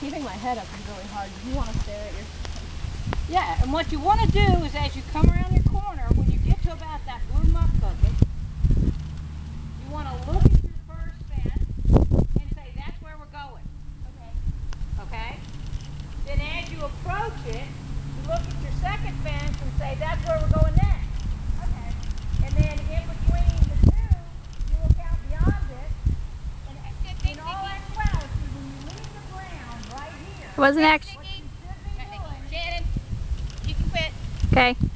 Keeping my head up is really hard. You want to stare at your... Yeah, and what you want to do is as you come around your corner, when you get to about that blue muck bucket, you want to look at your first fence and say, that's where we're going. Okay. Okay? Then as you approach it, you look at your second fence and say, that's where we're going next. Okay. And then in between the two, you look out beyond it. And in all actuality, when you leave the ground right here, What's next? what you should be doing... Shannon, you can quit. Okay.